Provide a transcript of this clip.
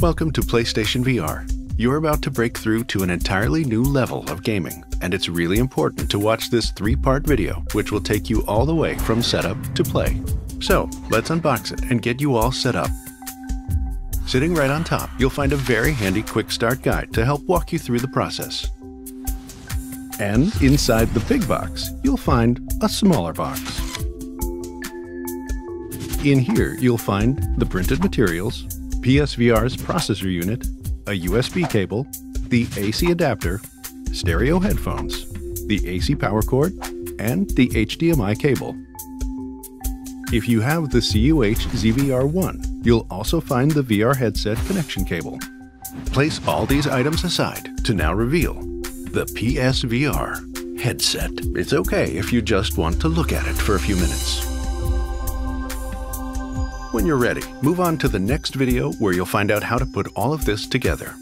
Welcome to PlayStation VR. You're about to break through to an entirely new level of gaming, and it's really important to watch this three-part video, which will take you all the way from setup to play. So, let's unbox it and get you all set up. Sitting right on top, you'll find a very handy quick start guide to help walk you through the process. And inside the big box, you'll find a smaller box. In here, you'll find the printed materials, PSVR's processor unit, a USB cable, the AC adapter, stereo headphones, the AC power cord, and the HDMI cable. If you have the CUH ZVR1, you'll also find the VR headset connection cable. Place all these items aside to now reveal the PSVR headset. It's okay if you just want to look at it for a few minutes. When you're ready, move on to the next video where you'll find out how to put all of this together.